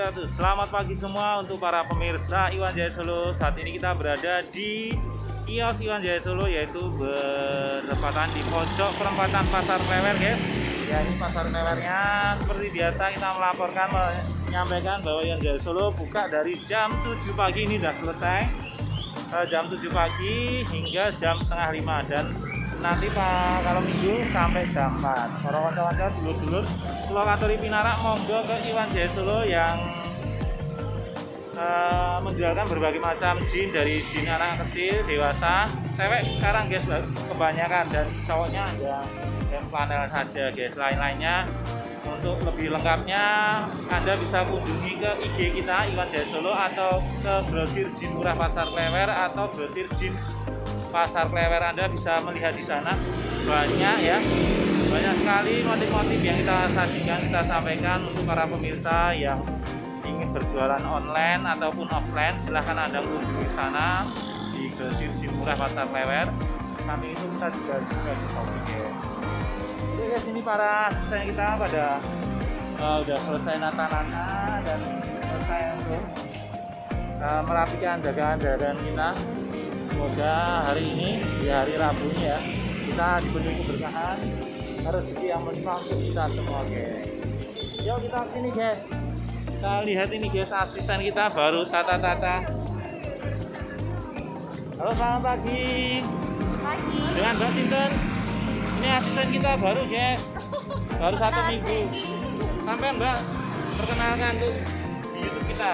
wabarakatuh. Selamat pagi semua untuk para pemirsa Iwan Jaya Solo. Saat ini kita berada di kios Iwan Jaya Solo Yaitu bertepatan di pojok perempatan Pasar Klewer guys. Ya ini Pasar Klewernya Seperti biasa kita melaporkan Menyampaikan bahwa Iwan Jaya Solo buka dari jam 7 pagi. Ini sudah selesai Eh, Jam 7 pagi hingga jam setengah 5 Dan nanti pak kalau minggu sampai jam 4 para kawan-kawan dulur-dulur Katuri Pinarak monggo ke Iwan Jaya Solo yang eh, menjualkan berbagai macam jin dari jin anak kecil dewasa. Cewek sekarang guys kebanyakan. Dan cowoknya ada yang panel saja guys lain-lainnya. Untuk lebih lengkapnya Anda bisa kunjungi ke IG kita Iwan Jaya Solo atau ke grosir Jin Murah Pasar Klewer atau grosir Jin Pasar Klewer Anda bisa melihat di sana banyak ya banyak sekali motif-motif yang kita sajikan kita sampaikan untuk para pemirsa yang ingin berjualan online ataupun offline silahkan Anda kunjungi sana di grosir Jin Murah Pasar Klewer samping itu kita juga juga di Shopee ya. Oke guys ini para asisten kita pada uh, udah selesai nata-nata dan selesai untuk uh, merapikan dagangan-dagangan kita. Semoga hari ini di hari Rabu ini ya kita diberi keberkahan rezeki yang melimpah untuk kita semua guys. Yuk kita sini guys. Kita lihat ini guys asisten kita baru tata-tata. Halo selamat pagi. Pagi. Dengan Mbak Sinten. Ini asisten kita baru guys. Baru satu minggu. Sampai Mbak perkenalkan tuh di YouTube kita.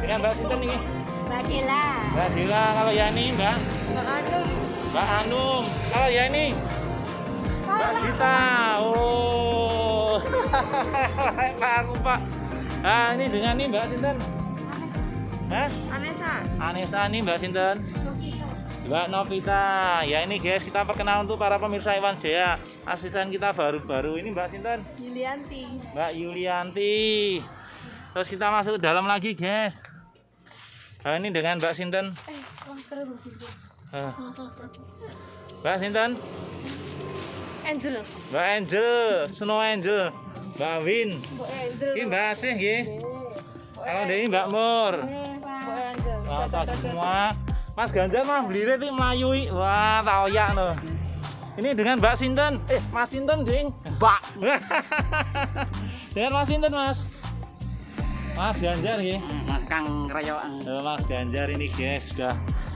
Dengan Mbak Sinten ini. Mbak Dila. Mbak Dila kalau Yani Mbak Mbak Anum. Mbak Anum. Kalau Yani Mbak Dita. Oh. Pak aku Pak. Nah ini dengan nih Mbak Sinten. Hah? Anessa. Anissa nih Mbak Sinten. Mbak Novita, ya ini guys kita perkenal untuk para pemirsa Iwan Jaya. Asisten kita baru-baru ini Mbak Sinten, Yulianti. Mbak Yulianti. Terus kita masuk ke dalam lagi guys. Nah, ini dengan Mbak Sinten. Eh, Eh, Mbak Sinten, Angel. Mbak Angel, Snow Angel, Mbak Win. Mbak Angel. Ini Mbak Asih nggih. Kalau ini Mbak Mur. Mbak Angel. Semua. Mas Ganjar mah beli itu melayui. Wah, tau ya no. Ini dengan Mbak Sinten. Eh, Mas Sinten, ding. Mbak dengan Mas Sinten, Mas. Mas Ganjar nggih. Mas Kang Rayoan Mas Ganjar ini guys sudah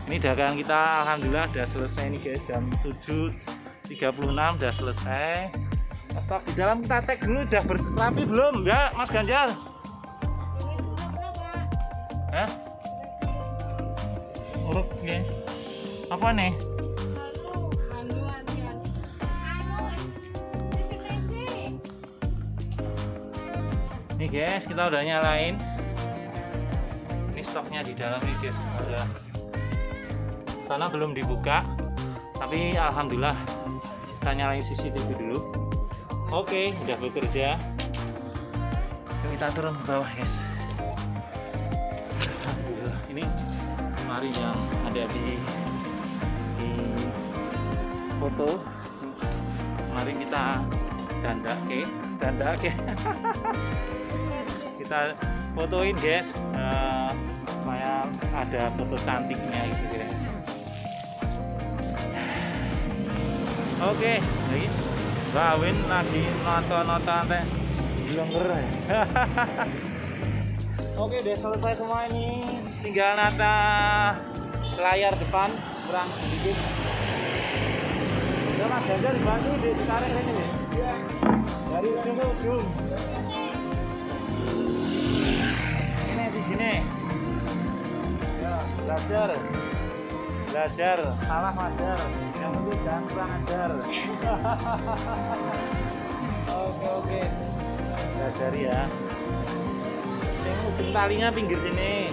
ini dagangan kita alhamdulillah sudah selesai ini guys jam 7.36 sudah selesai. Stok di dalam kita cek dulu udah bers- rapi belum? Enggak, Mas Ganjar. Hah? Urut ya. Apa nih? Nih guys, kita udah nyalain. Ini stoknya di dalam nih guys. Ada. Sana belum dibuka, tapi alhamdulillah kita nyalain CCTV dulu. Oke, udah bekerja. Kita turun ke bawah guys. Alhamdulillah. Ini mari yang ada di di foto. Mari kita dandake, dandake. kita fotoin guys. Eh, supaya ada foto cantiknya gitu guys. Oke lagi. Bawin lagi nonton-nonton teh. Blengker. oke deh selesai semua ini. Tinggal nata layar depan kurang sedikit. Ya mas Ganjar dibantu ditarik ini deh dari ke ujung ini di sini ya belajar. Belajar salah majar yang penting jangan kurang ajar. Oke oke. Belajar ya. Yang ujung talinya pinggir sini.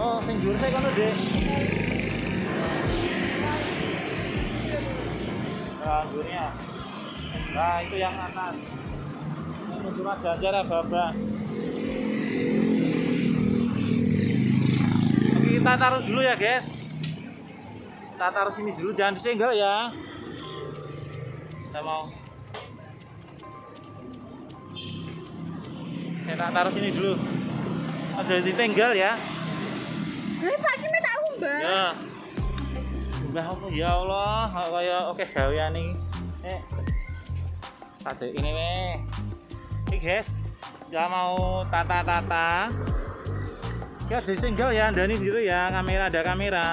Oh sing saya kono dek nah itu yang atas untuk Mas Ganjar ya Baba. Oke, kita taruh dulu ya guys. Kita taruh sini dulu, jangan disenggol ya. Kita mau saya tak taruh sini dulu ada ditinggal ya Lah Pak Kim tak umbah. ya Mbah apa ya Allah oke gawean iki eh tak ini weh. Ini guys nggak mau tata-tata. Ya jadi single ya Dani gitu ya. Kamera ada kamera.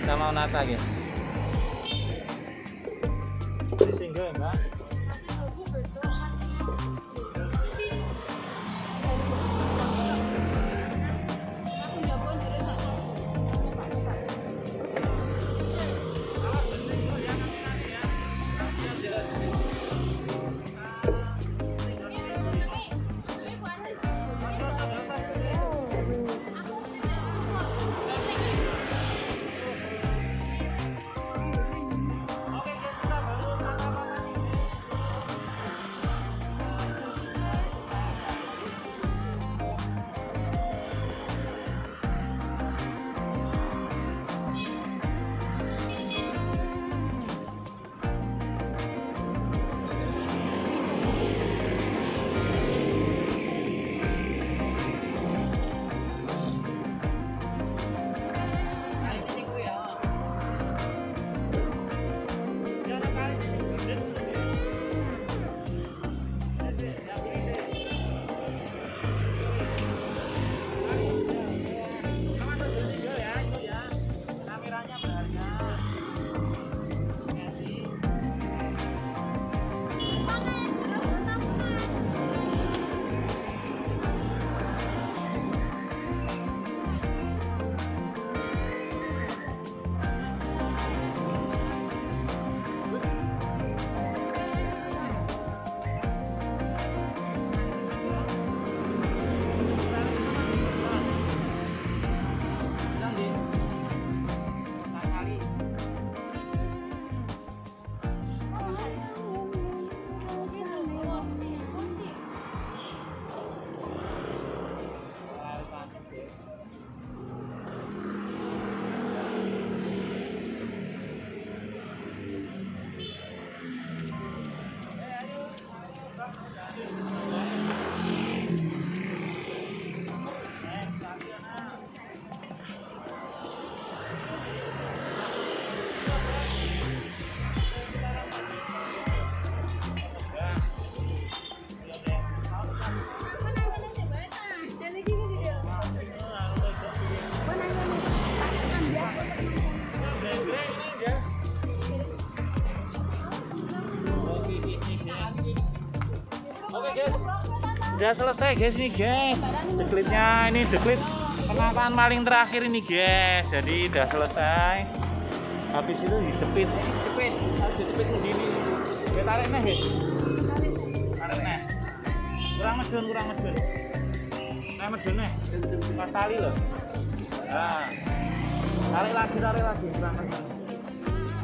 Kita mau nata guys. Ini single mbak Oke guys, udah selesai guys nih guys. Deklitnya ini deklit penataan paling terakhir ini guys. Jadi udah selesai. Habis itu dijepit, jepit, harus dijepit begini. Kita tarik nih guys. Tarik nih. Kurang medun, kurang medun. Nah medun nih, pas tali loh. Nah, tarik lagi, tarik lagi, kurang medun.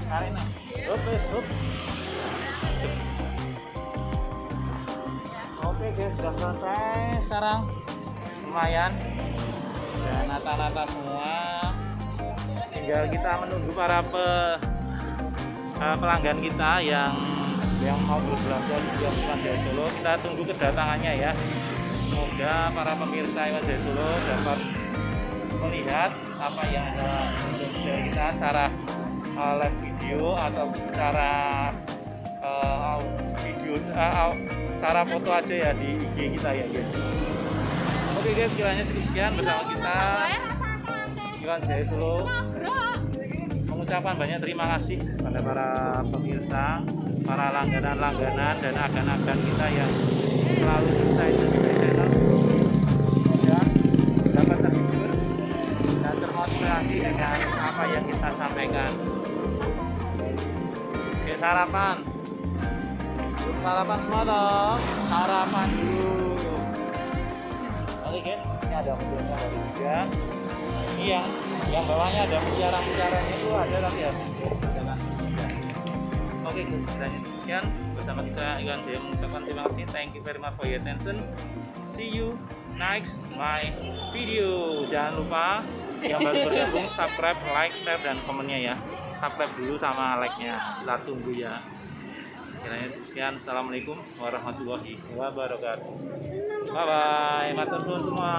Tarik nih. Wes, hup. Oke guys, sudah selesai sekarang. Lumayan. Dan nata-nata semua. Tinggal kita menunggu para pe, eh, pelanggan kita yang yang mau berbelanja di Jaya Solo. Kita tunggu kedatangannya ya. Semoga para pemirsa Iwan Jaya Solo dapat melihat apa yang ada untuk kita secara eh, live video atau secara au- secara foto aja ya di IG kita ya guys. Oke guys kiranya cukup sekian bersama kita. Iwan Jaya Solo? Mengucapkan banyak terima kasih pada para pemirsa para langganan-langganan dan agan-agan kita yang selalu stay di YouTube channel. Ya dapat terhibur dan termotivasi dengan apa yang kita sampaikan. Oke sarapan sarapan semua dong. Sarapan dulu. Oke guys. Ini ada mobilnya dari juga ini yang yang bawahnya ada mutiara-mutiaranya itu ada tapi kan oke guys kiranya sekian bersama kita Iwan Jaya mengucapkan terima kasih. Thank you very much for your attention. See you next my video. Jangan lupa yang baru bergabung subscribe like share dan komennya ya. Subscribe dulu sama like nya kita tunggu ya kiranya sekian. Assalamualaikum warahmatullahi wabarakatuh. Bye bye matur semua